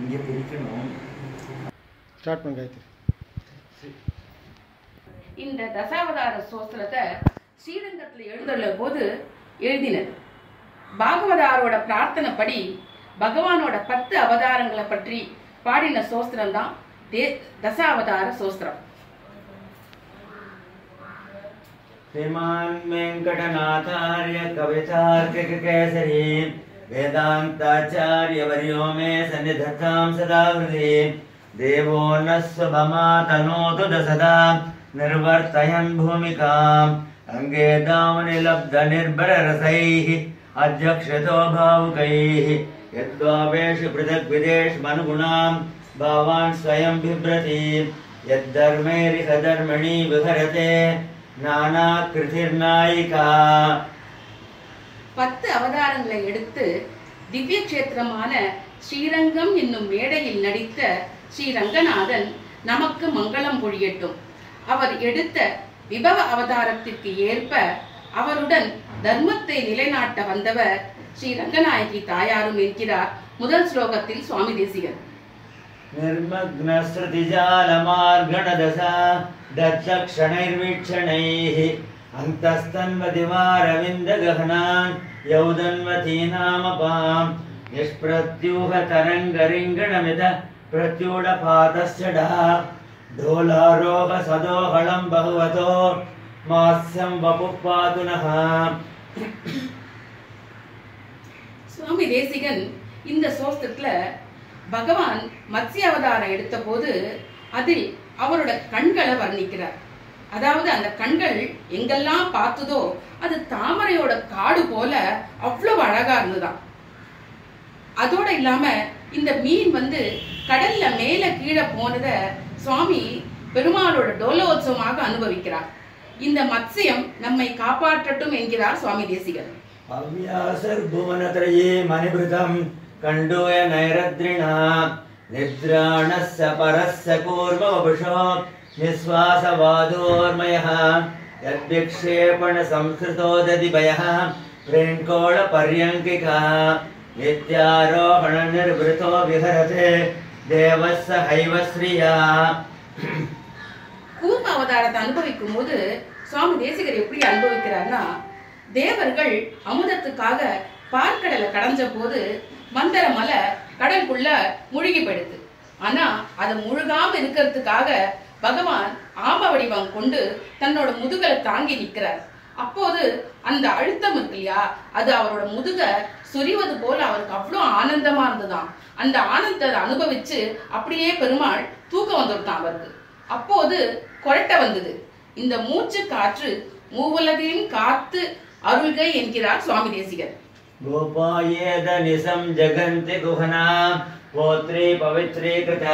இங்கே பிரிக்கணும் ஸ்டார்ட் பண்ண காயத்ரி இந்த தசாவதார சோஸ்திரத்தை ஸ்ரீரங்கத்தில் எழுந்துள்ள போது எழுதினர் பாகவதாரோட பிரார்த்தனைப்படி பகவானோட பத்து அவதாரங்களை பற்றி பாடின சோஸ்திரம் தான் தே தசாவதார சோஸ்திரம் श्रीमान् वेङ्कटनाथार्य कवितार्किककेसरी वेदान्ताचार्यवर्यो मे सन्निधत्तां सदा हृदि देवो नः स्वभमातनोतु द सदा निर्वर्तयन् भूमिकाम्। अङ्गे दामनिलब्धनिर्भररसैः अध्यक्षतो भावुकैः। यद्वावेषु पृथग्विदेष्मनुगुणाम् भावान् स्वयं बिभ्रति। यद्धर्मैरिहधर्मणि विहरते। नानाकृतिर्नायिका பத்து அவதாரங்களை எடுத்து திவ்ய கஷேத்திரமான ஸ்ரீரங்கம் என்னும் மேடையில் நடித்த ஸ்ரீ ரங்கநாதன் நமக்கு மங்களம் பொழியட்டும் அவர் எடுத்த விபவ அவதாரத்திற்கு ஏற்ப அவருடன் தர்மத்தை நிலைநாட்ட வந்தவர் ஸ்ரீ ரங்கநாயகி தாயாரும் என்கிறார் முதல் ஸ்லோகத்தில் சுவாமி தேசிகர் निर्मग्नश्रुतिजालमार्गणदशा दत्तक्षणैर्वीक्षणैः अन्तस्तन्वदिवारविन्दगहनान् यौदन्वतीनामपाम् निष्प्रत्यूहतरङ्गरिङ्गणमित प्रत्यूढपातस्य डः ढोलारोहसदोहळम् बहुवतो मास्यं वपुः पातु नः சுவாமி தேசிகன் இந்த சோஸ்திரத்துல பகவான் மத்ஸ்ய அவதாரம் எடுத்த போது அதில் அவரோட கண்களை வர்ணிக்கிறார் அதாவது அந்த கண்கள் எங்கெல்லாம் பார்த்ததோ அது தாமரையோட காடு போல அவ்வளவு அழகா இருந்ததாம். அதோட இல்லாம இந்த மீன் வந்து கடல்ல மேல கீழே போனத சுவாமி பெருமாளோட டோலோத்சவமாக அனுபவிக்கிறார். இந்த மத்சியம் நம்மை காப்பாற்றட்டும் என்கிறார் சுவாமி தேசிகர். பவ்யாசர் புவனத்ரயே மணிபிருதம் கண்டோய நைரத்ரிணா நித்ராணஸ்ஸ பரஸ்ஸ கூர்ம निःश्वासवादोर्मयः यद्विक्षेपणसंस्कृतो दधिभयः प्रेङ्कोळपर्यङ्किका नित्यारोहणनिर्वृतो विहरते देवः स हैव श्रिया கூர்ம அவதாரத்தை அனுபவிக்கும் போது சுவாமி தேசிகர் எப்படி அனுபவிக்கிறார்னா தேவர்கள் அமுதத்துக்காக பார்க்கடலை கடைஞ்ச போது மந்தர மலை கடலுக்குள்ள முழுகி போயிடுது ஆனா அதை முழுகாம இருக்கிறதுக்காக பகவான் ஆப வடிவம் கொண்டு தன்னோட முதுகலை தாங்கி நிற்கிறார். அப்போது அந்த அழுத்தம் இருக்கு இல்லையா? அது அவரோட முதுக சொறிவது போல அவருக்கு அவ்வளோ ஆனந்தமா இருந்ததாம். அந்த ஆனந்தத்தை அனுபவிச்சு அப்படியே பெருமாள் தூக்கம் வந்துருத்தான் அவருக்கு. அப்போது கொரட்டை வந்தது. இந்த மூச்சு காற்று மூவுலகையும் காத்து அருள்கை என்கிறார் சுவாமி தேசிகர். गोपायेद निशं जगन्ति गुहना पोत्री पवित्रीकृत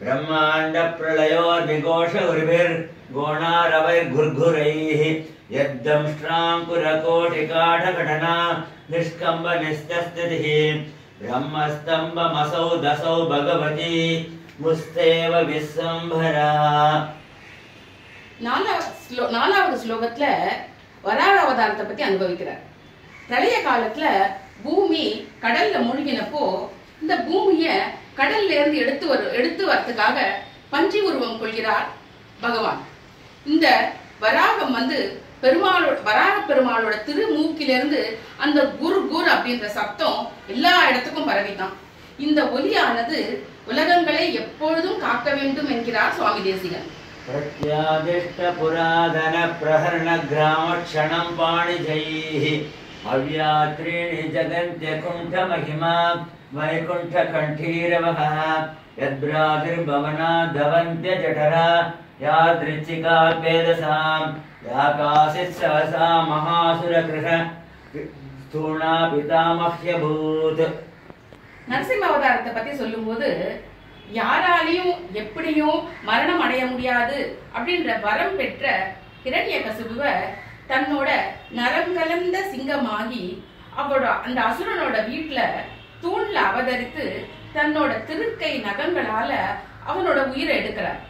ब्रह्माण्ड प्रलयोर्निघोष उर्भिर्गोणारवैर्घुर्घुरैः यद्दंष्ट्राङ्कुरकोटिकाढघटना निष्कम्ब निस्तस्थितिः ब्रह्मस्तम्भमसौ दसौ भगवती मुस्तेव विस्सम्भरा நாலாவது ஸ்லோ நாலாவது ஸ்லோகத்துல வராக அவதாரத்தை பத்தி அனுபவிக்கிறார் பிரளய காலத்துல பூமி கடல்ல மூழ்கினப்போ இந்த பூமிய கடல்ல இருந்து எடுத்து வரு எடுத்து வரத்துக்காக பஞ்சி உருவம் கொள்கிறார் பகவான். இந்த வராகம் வந்து பெருமாளோட வராக பெருமாளோட திருமூக்கிலிருந்து அந்த குரு குர் அப்படின்ற சப்தம் எல்லா இடத்துக்கும் பரவிதான் இந்த ஒலியானது உலகங்களை எப்பொழுதும் காக்க வேண்டும் என்கிறார் சுவாமி தேசிகன். பிரத்யாதிஷ்ட புராதன பிரகரண கிராம க்ஷணம் பாணிஜைஹி. अव्यात्रीणि जगन्त्यकुण्ठमहिमा वैकुण्ठकण्ठीरवः यद्भ्रातिर्भवनाद्धवन्त्यजठरा यादृच्छिकाभेदसाम् या काचित् सहसा महासुरगृह स्थूणा पितामह्यभूत् நரசிம்ம அவதாரத்தை பத்தி சொல்லும்போது யாராலையும் எப்படியும் மரணம் அடைய முடியாது அப்படின்ற வரம் பெற்ற இரண்ய கசுபுவ தன்னோட நரம் கலந்த சிங்கமாகி அவரோட அந்த அசுரனோட வீட்டுல தூண்ல அவதரித்து தன்னோட திருக்கை நகங்களால அவனோட உயிரை எடுக்கிறார்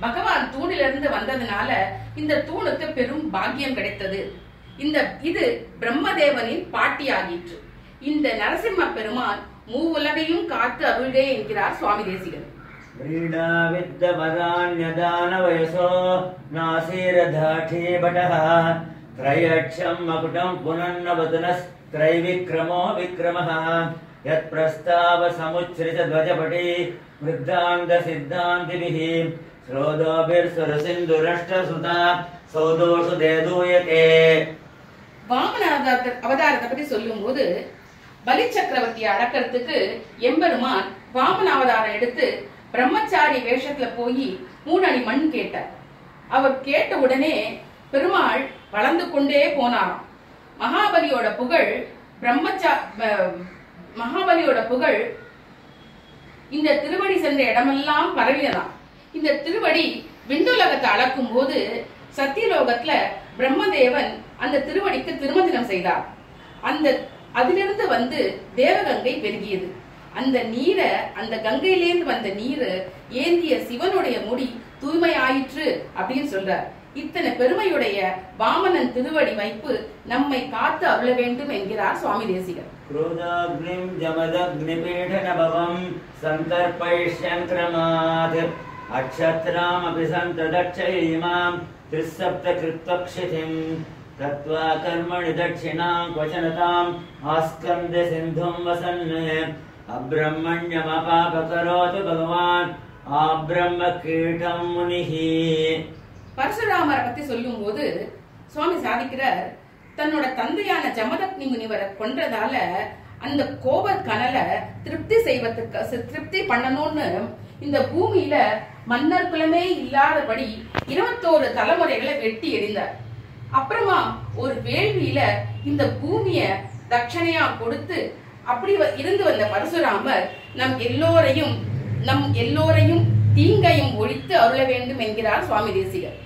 பகவான் தூணிலிருந்து வந்ததுனால இந்த தூணுக்கு பெரும் பாக்கியம் கிடைத்தது இந்த இது பிரம்மதேவனின் பாட்டி ஆகிற்று இந்த நரசிம்ம பெருமான் மூவுலகையும் காத்து அருள்டே என்கிறார் சுவாமி தேசிகன் व्रीडाविद्यपदान्यदानवयसो नासीरधाठी भटः त्रयक्षम् मकुटम् पुनन्नवदनस्त्रैविक्रमो विक्रमः यत्प्रस्तावसमुच्छ्रितध्वजपटी वृद्धाङ्गसिद्धान्तिभिः श्रोतोभिर्सुरसिन्धुरष्टसुता सौदोषु देदूयते வாமன அவதார- அவதாரத்தை பத்தி சொல்லும்போது பலி சக்கரவர்த்தியை அடக்கிறதுக்கு எம்பெருமான் வாமன அவதாரம் எடுத்து பிரம்மச்சாரி வேஷத்துல போய் மூணு அடி மண் கேட்டார் அவர் கேட்ட உடனே பெருமாள் வளர்ந்து கொண்டே போனாராம். மகாபலியோட புகழ் பிரம்மச்சா மகாபலியோட புகழ் இந்த திருவடி சென்ற இடமெல்லாம் பரவியதாம். இந்த திருவடி விண்டுலகத்தை அளக்கும் போது சத்தியலோகத்துல பிரம்மதேவன் அந்த திருவடிக்கு திருமதினம் செய்தார். அந்த அதிலிருந்து வந்து தேவகங்கை பெருகியது. அந்த நீரை அந்த கங்கையிலேருந்து வந்த நீர் ஏந்திய சிவனுடைய முடி தூய்மையாயிற்று அப்படின்னு சொல்றார். இத்தனை பெருமையுடைய வாமனன் திருவடி வைப்பு நம்மை காத்து அருள வேண்டும் என்கிறார் சுவாமி தேசிகர். குரோதாக்னிம் ஜமதக்னிபீடனபவம் சந்தர்ப்பயிஷ்யன் கிரமாத் அக்ஷத்ராம் அபிசந்ததட்சயிமாம் திரிசப்த கிருத்தக்ஷிதிம் தத்வா கர்மணி தட்சிணாம் வசனதாம் ஆஸ்கந்த சிந்தும் வசன் அப்ரஹ்மண்யமபாபகரோது பகவான் ஆப்ரஹ்ம கீடம் முனிஹி பரசுராமரை பத்தி சொல்லும்போது சுவாமி சாதிக்கிறார் தன்னோட தந்தையான ஜமதக்னி முனிவரை கொன்றதால அந்த கோப கனலை திருப்தி செய்வதற்கு திருப்தி பண்ணணும்னு இந்த பூமியில மன்னர் குலமே இல்லாதபடி இருபத்தோரு தலைமுறைகளை வெட்டி எறிந்தார். அப்புறமா ஒரு வேள்வியில இந்த பூமிய தட்சணையா கொடுத்து அப்படி வ- இருந்து வந்த பரசுராமர் நம் எல்லோரையும் நம் எல்லோரையும் தீங்கையும் ஒழித்து அருள வேண்டும் என்கிறார் சுவாமி தேசிகர்.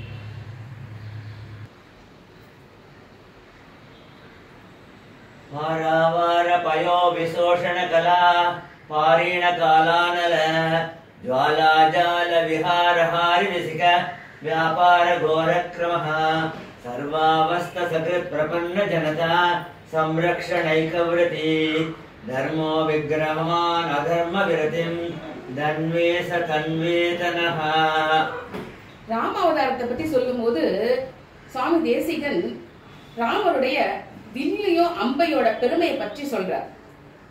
வாராவார பயோ விசோஷண கலா பாரீண காலானல ஜுவாலாஜால விஹார ஹாரி ரசிக வியாபார கோரக்ரம சர்வாவஸ்த சகிருத் பிரபன்ன ஜனதா சம்ரக்ஷணைகவிரதி தர்மோ விக்கிரமான் அதர்ம விரதிம். தன்வேச தன்வேதனஹா. ராம அவதாரத்தை பத்தி சொல்லும்போது சுவாமி தேசிகன் ராமருடைய வில்லையோ அம்பையோட பெருமையை பற்றி சொல்றார்.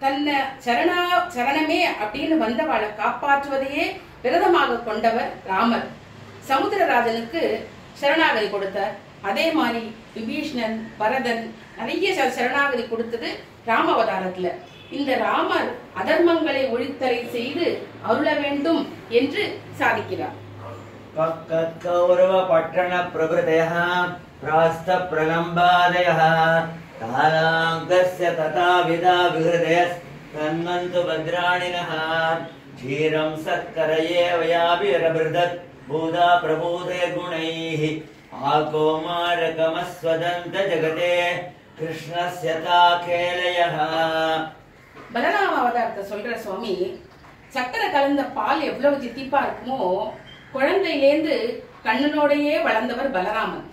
தன்னை சரணா சரணமே அப்படின்னு வந்தவாளை காப்பாற்றுவதையே விரதமாக கொண்டவர் ராமர். சமுத்திரராஜனுக்கு சரணாகதி கொடுத்தார். அதே மாதிரி விபீஷ்ணன் பரதன் நிறைய சரணாகதி கொடுத்தது ராம அவதாரத்துல. இந்த ராமர் அதர்மங்களை ஒழித்தலை செய்து அருள வேண்டும் என்று சாதிக்கிறார் कौरवपट्टणप्रभृतयः प्रास्तप्रलम्बादयः तालाङ्कस्य तथाविधा विहृदयस्तन्वन्तु भद्राणिनः क्षीरं सत्करये वयाभिरभृदत् भूदा प्रबोधे गुणैः आकोमारकमस्वदन्त जगते कृष्णस्य ताखेलयः பலராம அவதாரத்தை சொல்ற சுவாமி சக்கரை கலந்த பால் எவ்வளவு தித்திப்பா இருக்குமோ குழந்தையிலேந்து கண்ணனோடையே வளர்ந்தவர் பலராமன்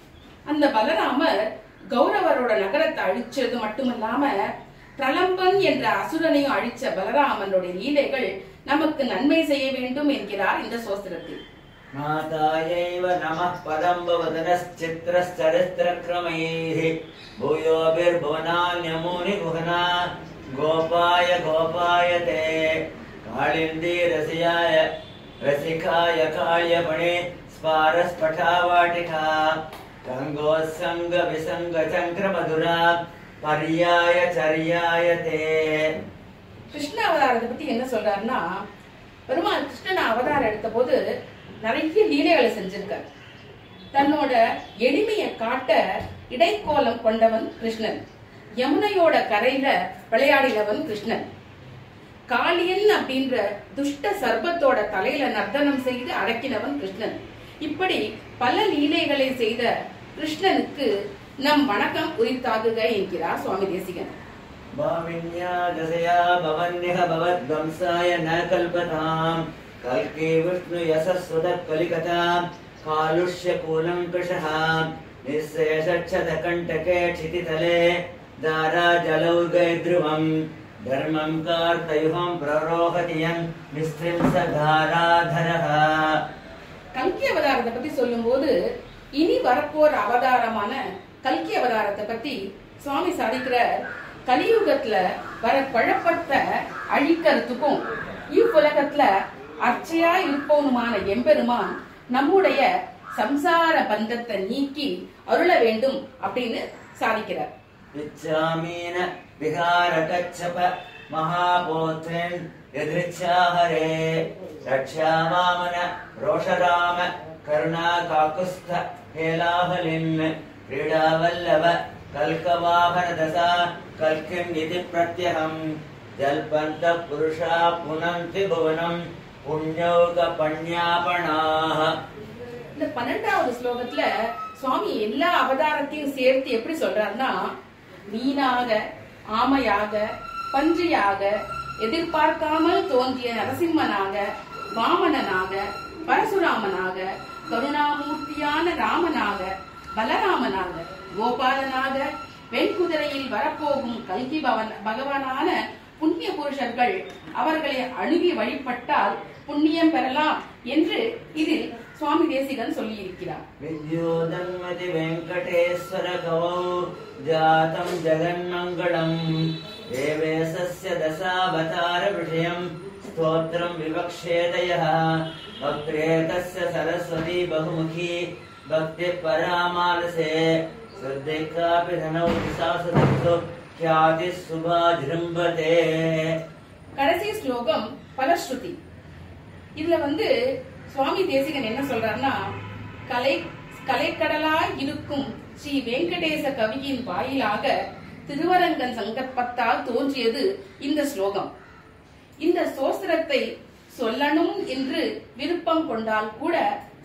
அந்த பலராமர் கௌரவரோட நகரத்தை அழிச்சது மட்டுமல்லாம பிரலம்பன் என்ற அசுரனையும் அழிச்ச பலராமனுடைய லீலைகள் நமக்கு நன்மை செய்ய வேண்டும் என்கிறார் இந்த சோஸ்திரத்தில் नाथायैव नमः पदम्बवदनश्चित्रश्चरित्रक्रमैः भूयोभिर्भुवनान्यमूनिगुहना गोपाय गोपाय ते काळिन्दीरसियाय रसिकाय काल्यपणे स्पारस्फटावाटिका गङ्गोत्सङ्गविसङ्गचङ्क्रमधुरा पर्याय चर्याय ते கிருஷ்ண அவதாரத்தை பத்தி என்ன சொல்றாருன்னா பெருமாள் கிருஷ்ணன் அவதாரம் எடுத்த போது நிறைய லீலைகளை செஞ்சிருக்கார் தன்னோட எளிமையை காட்ட இடைக்கோலம் கொண்டவன் கிருஷ்ணன் யமுனையோட கரையில விளையாடினவன் கிருஷ்ணன். காளியன் அப்படின்ற துஷ்ட சர்பத்தோட தலையில நர்த்தனம் செய்து அடக்கினவன் கிருஷ்ணன். இப்படி பல லீலைகளை செய்த கிருஷ்ணனுக்கு நம் வணக்கம் உரித்தாகுக என்கிறார் சுவாமி தேசிகன். மாமின்யாகசயா பவன்யக பவத்வம்சாய ந கல்பதாம் கல்கே விஷ்ணு யசஸ்வத கலிகதாம். காலுஷ்ய கூலம் கிருஷஹாம். நிர்சேஷத கண்டகே दाराजलौर्गैर्ध्रुवम् धर्मं कार्तयुहं प्ररोहति यन् निस्त्रिंसधाराधरः கல்கி அவதாரத்தை பத்தி சொல்லும்போது இனி வரப்போற அவதாரமான கல்கி அவதாரத்தை பத்தி சுவாமி சாதிக்கிறார் கலியுகத்துல வர குழப்பத்தை அழிக்கிறதுக்கும் இவ்வுலகத்துல அர்ச்சையா இருப்பவனுமான எம்பெருமான் நம்முடைய சம்சார பந்தத்தை நீக்கி அருள வேண்டும் அப்படின்னு சாதிக்கிறார் इच्छामीन विहारकच्छप महापोत्रिन् यदृच्छाहरे रक्षावामन रोषराम करुणाकाकुस्थ हेलाहलिन् क्रीडावल्लभ कल्कवाहनदशा कल्किम् इति प्रत्यहम् जल्पन्तः पुरुषा पुनन्ति भुवनम् पुण्यौकपण्यापणाः இந்த பன்னெண்டாவது ஸ்லோகத்துல சுவாமி எல்லா அவதாரத்தையும் சேர்த்து எப்படி சொல்றாருன்னா மீனாக ஆமையாக பன்றியாக எதிர்பார்க்காமல் தோன்றிய நரசிம்மனாக வாமனனாக பரசுராமனாக கருணாமூர்த்தியான ராமனாக பலராமனாக கோபாலனாக வெண்குதிரையில் வரப்போகும் கல்கி பவன் பகவானான புண்ணிய புருஷர்கள் அவர்களை அணுகி வழிபட்டால் புண்ணியம் பெறலாம் என்று இதில் சுவாமி தேசிகன் சொல்லியிருக்கிறார் विद्योदन्मति वेङ्कटेश्वर कवौ जातं जगन्मङ्गलम् देवेशस्य दशावतारविषयम् स्तोत्रम् विवक्षेदयः वक्रेतस्य सरस्वती बहुमुखी भक्तिः परामानसे श्रद्धैकापि धनौ सासु ख्यातिः सुभाजृम्भते கடைசி ஸ்லோகம் பலஸ்ருதி இதுல வந்து சுவாமி தேசிகன் என்ன சொல்றாருன்னா கலை கலைக்கடலாய் இருக்கும் ஸ்ரீ வெங்கடேச கவியின் வாயிலாக திருவரங்கன் சங்கற்பத்தால் தோன்றியது இந்த ஸ்லோகம். இந்த சோஸ்திரத்தை சொல்லணும் என்று விருப்பம் கொண்டால் கூட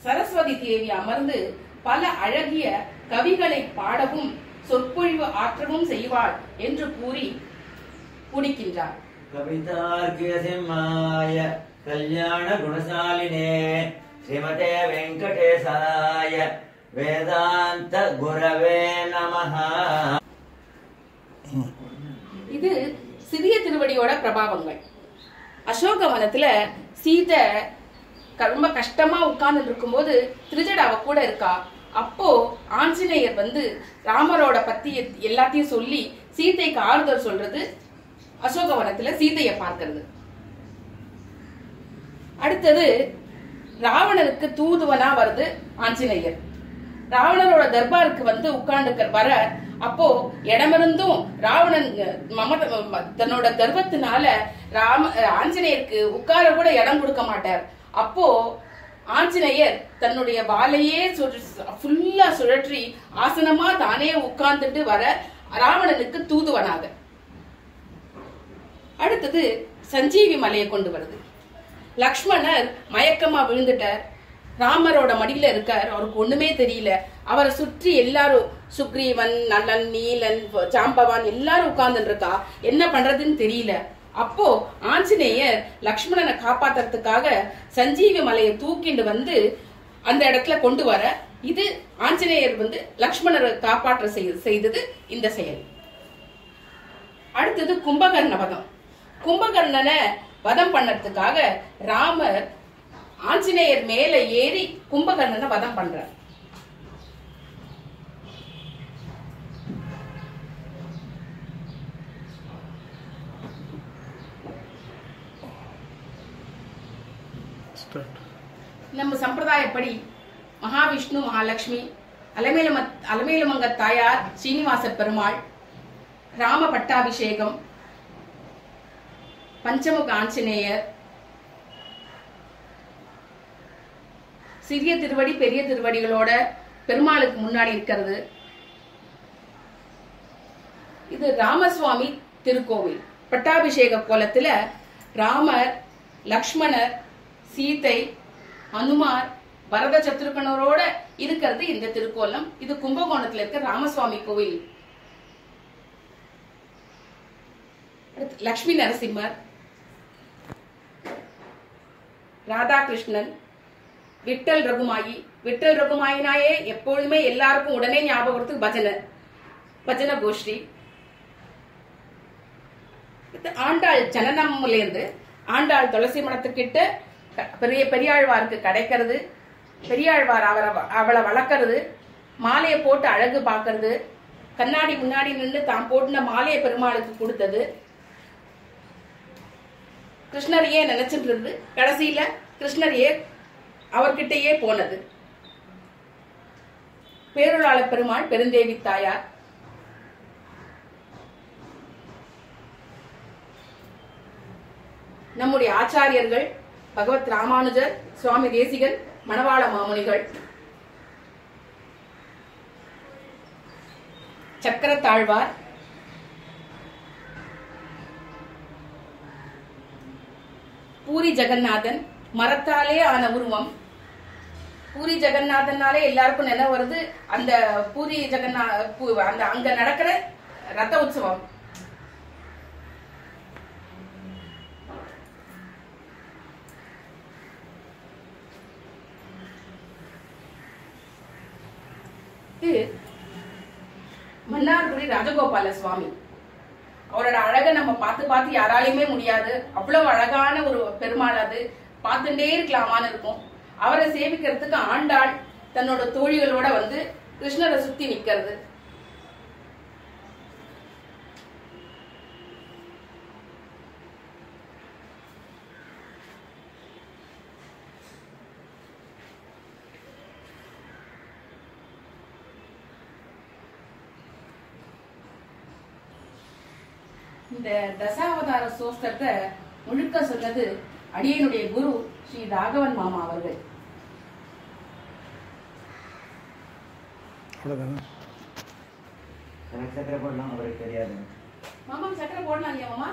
சரஸ்வதி தேவி அமர்ந்து பல அழகிய கவிகளை பாடவும் சொற்பொழிவு ஆற்றவும் செய்வாள் என்று கூறி முடிக்கின்றார். கவிதார்கிய कल्याणगुणशालिने श्रीमते वेङ्कटेशाय वेदान्तगुरवे नमः இது சிறிய திருவடியோட பிரபாவங்கள் அசோகவனத்துல சீதை க- ரொம்ப கஷ்டமா உட்கார்ந்து இருக்கும்போது திருஜடா அவ கூட இருக்கா அப்போ ஆஞ்சநேயர் வந்து ராமரோட பத்தி எத்- எல்லாத்தையும் சொல்லி சீதைக்கு ஆறுதல் சொல்றது அசோகவனத்துல சீதையை பார்க்கிறது அடுத்தது ராவணனுக்கு தூதுவனா வருது ஆஞ்சநேயர். ராவணனோட தர்பாருக்கு வந்து உட்கார்ந்து வர அப்போ இடமிருந்தும் ராவணன் மமத தன்னோட கர்வத்தினால ராம ஆஞ்சநேயருக்கு உட்கார கூட இடம் கொடுக்க மாட்டார். அப்போ ஆஞ்சநேயர் தன்னுடைய வாலையே ஃபுல்லா சுழற்றி ஆசனமா தானே உட்கார்ந்துட்டு வர ராவணனுக்கு தூதுவனாக. அடுத்தது சஞ்சீவி மலையை கொண்டு வருது லக்ஷ்மணர் மயக்கமா விழுந்துட்டார். ராமரோட மடியில இருக்கார். அவருக்கு ஒண்ணுமே தெரியல. அவரை சுற்றி எல்லாரும் சுக்ரீவன் நலன் நீலன் ஜாம்பவான் எல்லாரும் உட்கார்ந்துட்டு இருக்கா என்ன பண்றதுன்னு தெரியல. அப்போ ஆஞ்சநேயர் லக்ஷ்மணனை காப்பாத்துறதுக்காக சஞ்சீவி மலையை தூக்கிண்டு வந்து அந்த இடத்துல கொண்டு வர இது ஆஞ்சநேயர் வந்து லக்ஷ்மணரை காப்பாற்ற செய்தது இந்த செயல். அடுத்தது கும்பகர்ண வதம். கும்பகர்ணனை வதம் பண்ணதுக்காக ராமர் ஆஞ்சநேயர் மேல ஏறி கும்பகர்ணனை வதம் பண்றார். நம்ம சம்பிரதாயப்படி மகாவிஷ்ணு மகாலட்சுமி அலமேலம அலமேலமங்க தாயார் சீனிவாச பெருமாள் ராம பட்டாபிஷேகம் பஞ்சமுக ஆஞ்சநேயர் சிறிய திருவடி பெரிய திருவடிகளோட பெருமாளுக்கு முன்னாடி இருக்கிறது. இது ராமசுவாமி திருக்கோவில். பட்டாபிஷேக கோலத்துல ராமர் லக்ஷ்மணர் சீதை அனுமார் பரத சத்ருகனரோட இருக்கிறது இந்த திருக்கோலம். இது கும்பகோணத்துல இருக்க ராமசுவாமி கோவில். அடுத்து லக்ஷ்மி நரசிம்மர். ராதாகிருஷ்ணன் விட்டல் ரகுமாயி. விட்டல் ரகுமாயினாயே எப்பொழுதுமே எல்லாருக்கும் உடனே ஞாபகம் பஜனை பஜனை கோஷ்டி. ஆண்டாள் ஜனனம்லேருந்து ஆண்டாள் துளசி மனத்துக்கிட்ட பெரிய பெரியாழ்வாருக்கு கிடைக்கிறது. பெரியாழ்வார் அவரை வ- அவளை வளர்க்கறது. மாலையை போட்டு அழகு பார்க்கறது. கண்ணாடி முன்னாடி நின்று தான் போட்டுன மாலையை பெருமாளுக்கு கொடுத்தது. கிருஷ்ணரையே நினைச்சிட்டு இருந்து கடைசியில கிருஷ்ணரையே அவர்கிட்டயே போனது. பேருளாள பெருமாள் பெருந்தேவி தாயார். நம்முடைய ஆச்சாரியர்கள் பகவத் ராமானுஜர் சுவாமி தேசிகன் மணவாள மாமுனிகள் சக்கரத்தாழ்வார் பூரி ஜெகநாதன் மரத்தாலே ஆன உருவம். பூரி ஜெகநாதனாலே எல்லாருக்கும் நினைவு வருது. அந்த பூரி ஜெகநா பூ- அந்த அங்க நடக்கிற ரத உற்சவம். மன்னார்குடி ராஜகோபால சுவாமி. அவரோட அழகை நம்ம பார்த்து பார்த்து யாராலையுமே முடியாது. அவ்வளவு அழகான ஒரு பெருமாள் அது. பார்த்துட்டே இருக்கலாமான்னு இருக்கும். அவரை சேவிக்கிறதுக்கு ஆண்டாள் தன்னோட தோழிகளோட வந்து கிருஷ்ணரை சுத்தி நிக்கிறது. இந்த தசாவதார சோஸ்திரத்தை முழுக்க சொன்னது அடியனுடைய குரு ஸ்ரீ ராகவன் மாமா அவர்கள். சக்கரை போடலாம் அவருக்கு தெரியாது. மாமா சக்கரை போடலாம் இல்லையா மாமா?